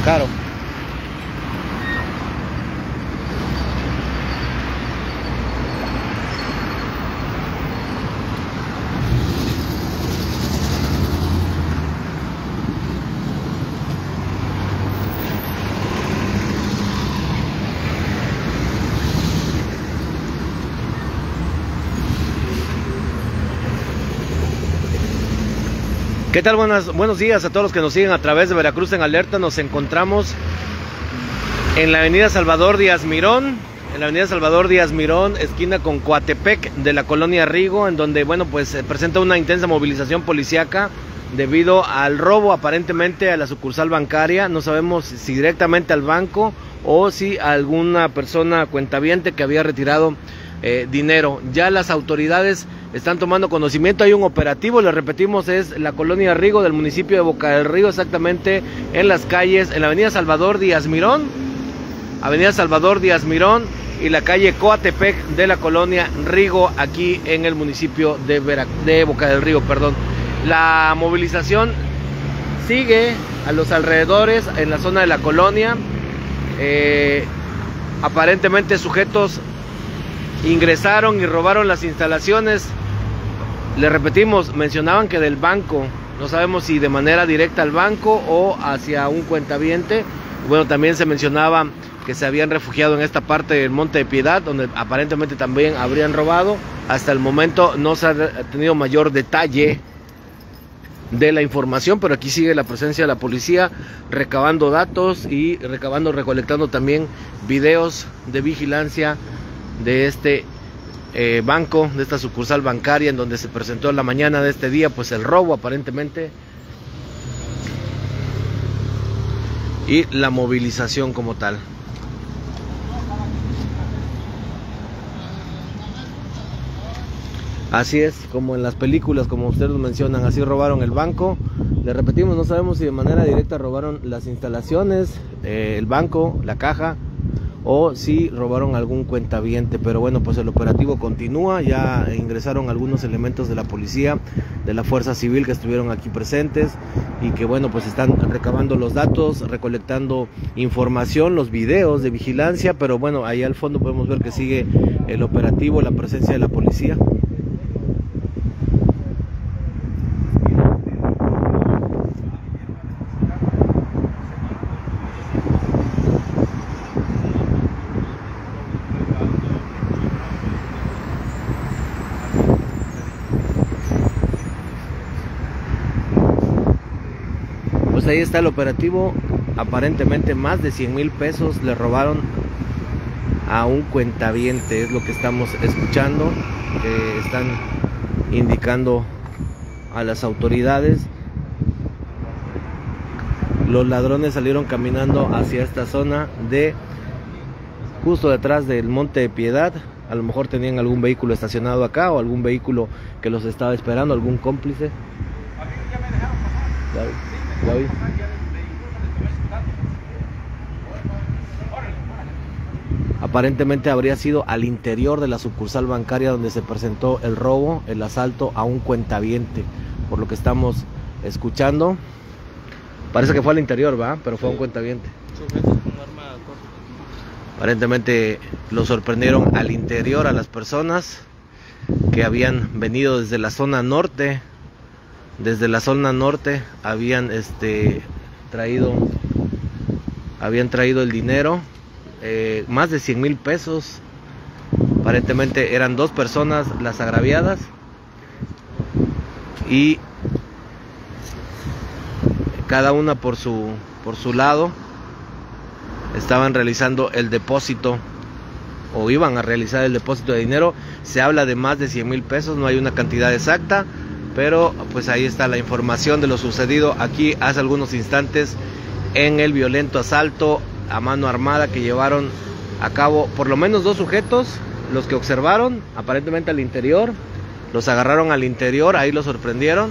Caro. ¿Qué tal? Buenas, buenos días a todos los que nos siguen a través de Veracruz en Alerta. Nos encontramos en la avenida Salvador Díaz Mirón, en la avenida Salvador Díaz Mirón, esquina con Coatepec de la colonia Rigo, en donde, bueno, pues se presenta una intensa movilización policiaca debido al robo aparentemente a la sucursal bancaria. No sabemos si directamente al banco o si alguna persona cuentaviente que había retirado eh, dinero. Ya las autoridades están tomando conocimiento, hay un operativo, le repetimos, es la colonia Rigo del municipio de Boca del Río, exactamente en las calles, en la avenida Salvador Díaz Mirón, avenida Salvador Díaz Mirón y la calle Coatepec de la colonia Rigo, aquí en el municipio de, de Boca del Río, perdón. La movilización sigue a los alrededores, en la zona de la colonia, eh, aparentemente sujetos ingresaron y robaron las instalaciones. Le repetimos, mencionaban que del banco, no sabemos si de manera directa al banco o hacia un cuentaviente. Bueno, también se mencionaba que se habían refugiado en esta parte del Monte de Piedad, donde aparentemente también habrían robado. Hasta el momento no se ha tenido mayor detalle de la información, pero aquí sigue la presencia de la policía recabando datos y recabando, recolectando también videos de vigilancia de este eh, banco, de esta sucursal bancaria en donde se presentó en la mañana de este día, pues el robo aparentemente y la movilización como tal. Así es, como en las películas, como ustedes mencionan, así robaron el banco. Le repetimos, no sabemos si de manera directa robaron las instalaciones, eh, el banco, la caja, o si robaron algún cuentaviente. Pero bueno, pues el operativo continúa, ya ingresaron algunos elementos de la policía, de la fuerza civil que estuvieron aquí presentes y que bueno, pues están recabando los datos, recolectando información, los videos de vigilancia, pero bueno, ahí al fondo podemos ver que sigue el operativo, la presencia de la policía. Pues ahí está el operativo. Aparentemente más de 100 mil pesos le robaron a un cuentaviente. Es lo que estamos escuchando. Que están indicando a las autoridades. Los ladrones salieron caminando hacia esta zona de justo detrás del Monte de Piedad. A lo mejor tenían algún vehículo estacionado acá o algún vehículo que los estaba esperando, algún cómplice. David. Aparentemente habría sido al interior de la sucursal bancaria donde se presentó el robo, el asalto a un cuentaviente, por lo que estamos escuchando. Parece que fue al interior, ¿va? Pero fue a un cuentaviente. Aparentemente lo sorprendieron al interior a las personas que habían venido desde la zona norte desde la zona norte habían este traído habían traído el dinero eh, más de 100 mil pesos. Aparentemente eran dos personas las agraviadas y cada una por su por su lado estaban realizando el depósito o iban a realizar el depósito de dinero. Se habla de más de 100 mil pesos no hay una cantidad exacta pero pues ahí está la información de lo sucedido aquí hace algunos instantes en el violento asalto a mano armada que llevaron a cabo por lo menos dos sujetos, los que observaron aparentemente al interior, los agarraron al interior, ahí los sorprendieron.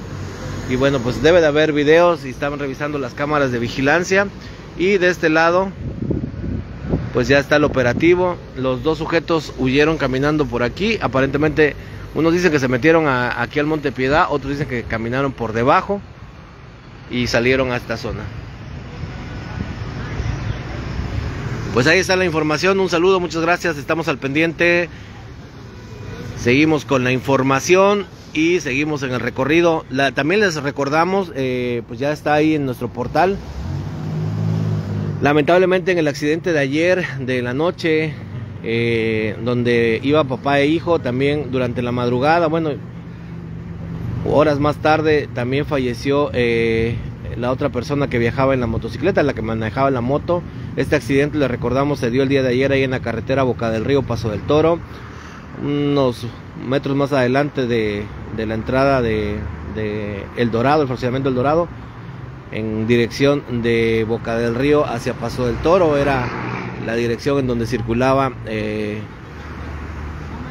Y bueno pues debe de haber videos y estaban revisando las cámaras de vigilancia. Y de este lado pues ya está el operativo, los dos sujetos huyeron caminando por aquí, aparentemente unos dicen que se metieron aquí al Monte Piedad, otros dicen que caminaron por debajo y salieron a esta zona. Pues ahí está la información, un saludo, muchas gracias, estamos al pendiente. Seguimos con la información y seguimos en el recorrido. también les recordamos, eh, pues ya está ahí en nuestro portal. Lamentablemente en el accidente de ayer, de la noche, eh, donde iba papá e hijo, también durante la madrugada, bueno, horas más tarde también falleció eh, la otra persona que viajaba en la motocicleta, la que manejaba la moto. Este accidente, le recordamos, se dio el día de ayer ahí en la carretera Boca del Río, Paso del Toro unos metros más adelante de, la entrada de, El Dorado, el fraccionamiento El Dorado, en dirección de Boca del Río hacia Paso del Toro, era la dirección en donde circulaba eh,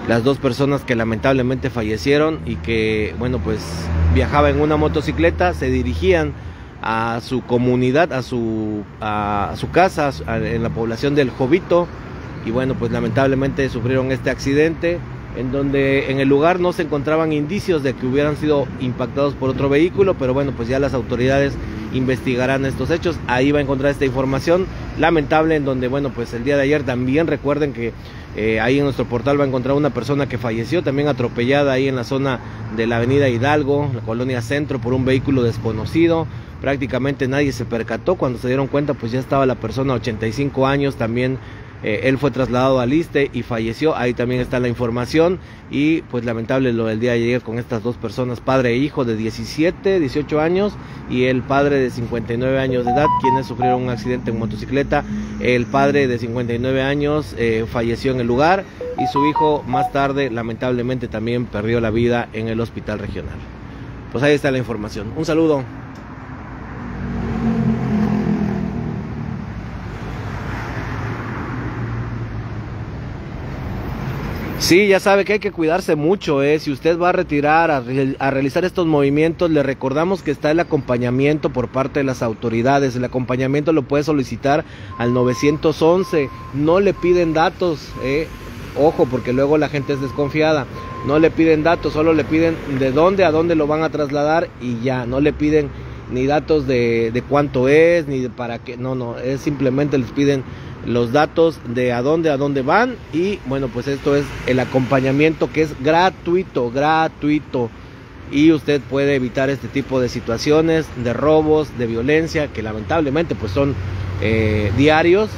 las dos personas que lamentablemente fallecieron y que, bueno, pues viajaban en una motocicleta, se dirigían a su comunidad, a su, a su casa, en la población del Jovito, y bueno, pues lamentablemente sufrieron este accidente en donde en el lugar no se encontraban indicios de que hubieran sido impactados por otro vehículo, pero bueno, pues ya las autoridades investigarán estos hechos. Ahí va a encontrar esta información lamentable en donde, bueno, pues el día de ayer también recuerden que eh, ahí en nuestro portal va a encontrar una persona que falleció, también atropellada ahí en la zona de la avenida Hidalgo, la colonia Centro, por un vehículo desconocido. Prácticamente nadie se percató, cuando se dieron cuenta pues ya estaba la persona 85 años también eh, él fue trasladado al ISTE y falleció. Ahí también está la información. Y pues lamentable lo del día de ayer con estas dos personas, padre e hijo de 17, 18 años y el padre de 59 años de edad, quienes sufrieron un accidente en motocicleta. El padre de 59 años eh, falleció en el lugar y su hijo más tarde lamentablemente también perdió la vida en el hospital regional. Pues ahí está la información. Un saludo. Sí, ya sabe que hay que cuidarse mucho, ¿eh? Si usted va a retirar, a, realizar estos movimientos, le recordamos que está el acompañamiento por parte de las autoridades. El acompañamiento lo puede solicitar al 911. No le piden datos, ¿eh? Ojo, porque luego la gente es desconfiada. No le piden datos, solo le piden de dónde a dónde lo van a trasladar y ya. No le piden ni datos de, de cuánto es, ni de para qué. No, no, es simplemente les piden los datos de a dónde, a dónde van y bueno, pues esto es el acompañamiento que es gratuito, gratuito y usted puede evitar este tipo de situaciones de robos, de violencia que lamentablemente pues son eh, diarios.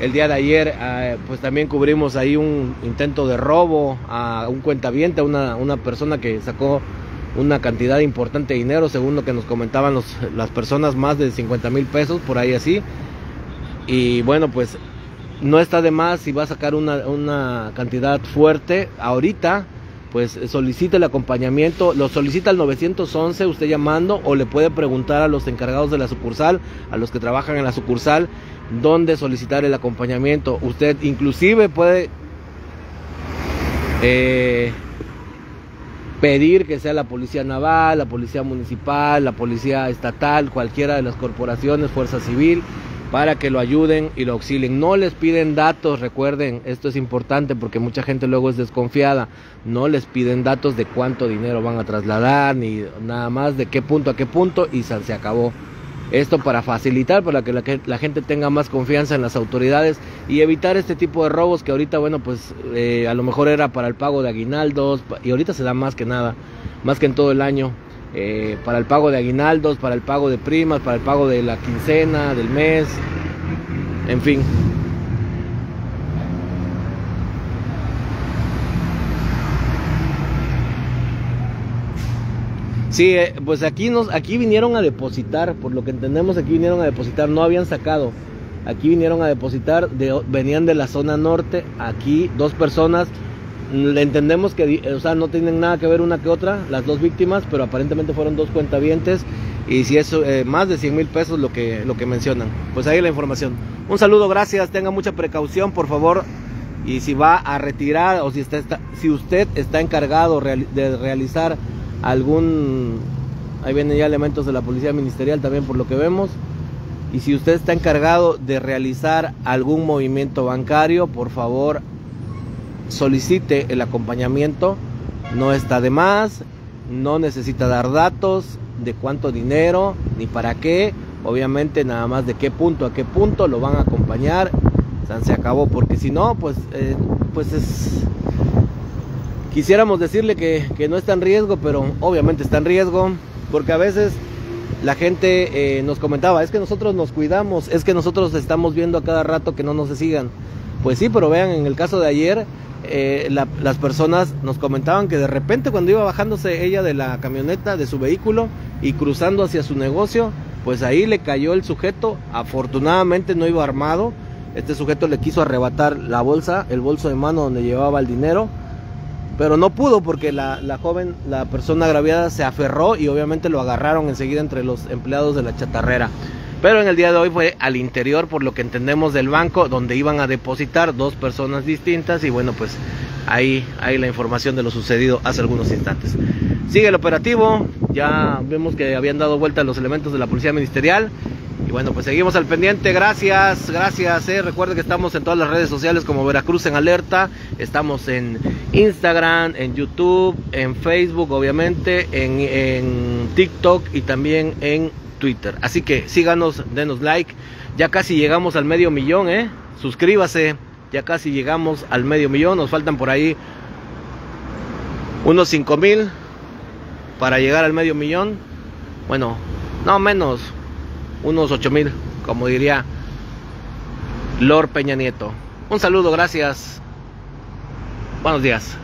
El día de ayer eh, pues también cubrimos ahí un intento de robo a un cuentaviente, a una, una persona que sacó una cantidad importante de dinero, según lo que nos comentaban los, las personas, más de 50 mil pesos, por ahí así. Y bueno, pues no está de más si va a sacar una, cantidad fuerte ahorita, pues solicite el acompañamiento, lo solicita al 911 usted llamando o le puede preguntar a los encargados de la sucursal, a los que trabajan en la sucursal, dónde solicitar el acompañamiento. Usted inclusive puede eh, pedir que sea la policía naval, la policía municipal, la policía estatal, cualquiera de las corporaciones, fuerza civil para que lo ayuden y lo auxilien. No les piden datos, recuerden, esto es importante porque mucha gente luego es desconfiada. No les piden datos de cuánto dinero van a trasladar, ni nada más de qué punto a qué punto y se acabó. Esto para facilitar, para que la, gente tenga más confianza en las autoridades y evitar este tipo de robos que ahorita, bueno, pues eh, a lo mejor era para el pago de aguinaldos y ahorita se da más que nada, más que en todo el año. Eh, para el pago de aguinaldos, para el pago de primas, para el pago de la quincena, del mes, en fin. Sí, eh, pues aquí nos, aquí vinieron a depositar, por lo que entendemos aquí vinieron a depositar, no habían sacado. Aquí vinieron a depositar, venían de la zona norte, aquí dos personas entendemos que o sea, no tienen nada que ver una que otra, las dos víctimas, pero aparentemente fueron dos cuentavientes y si es eh, más de 100 mil pesos lo que, lo que mencionan. Pues ahí la información. Un saludo, gracias, tenga mucha precaución, por favor. Y si va a retirar o si, está, si usted está encargado de realizar algún... Ahí vienen ya elementos de la policía ministerial también por lo que vemos. Y si usted está encargado de realizar algún movimiento bancario, por favor solicite el acompañamiento, no está de más, no necesita dar datos de cuánto dinero ni para qué, obviamente nada más de qué punto a qué punto lo van a acompañar. Se acabó, porque si no, pues, eh, pues es... Quisiéramos decirle que, que, no está en riesgo, pero obviamente está en riesgo, porque a veces la gente eh, nos comentaba, es que nosotros nos cuidamos, es que nosotros estamos viendo a cada rato que no nos sigan. Pues sí, pero vean, en el caso de ayer, eh, la, las personas nos comentaban que de repente cuando iba bajándose ella de la camioneta, de su vehículo y cruzando hacia su negocio, pues ahí le cayó el sujeto, afortunadamente no iba armado, este sujeto le quiso arrebatar la bolsa, el bolso de mano donde llevaba el dinero, pero no pudo porque la, la, joven, la persona agraviada se aferró y obviamente lo agarraron enseguida entre los empleados de la chatarrera. Pero en el día de hoy fue al interior, por lo que entendemos del banco, donde iban a depositar dos personas distintas y bueno, pues ahí hay la información de lo sucedido hace algunos instantes. Sigue el operativo, ya vemos que habían dado vuelta los elementos de la Policía Ministerial. Y bueno, pues seguimos al pendiente. Gracias, gracias. Eh. Recuerde que estamos en todas las redes sociales como Veracruz en Alerta. Estamos en Instagram, en YouTube, en Facebook, obviamente, en, en TikTok y también en Twitter. Así que síganos, denos like. Ya casi llegamos al medio millón, ¿eh? Suscríbase. Ya casi llegamos al medio millón. Nos faltan por ahí unos 5 mil para llegar al medio millón. Bueno, no menos, unos 8 mil, como diría Lord Peña Nieto. Un saludo, gracias. Buenos días.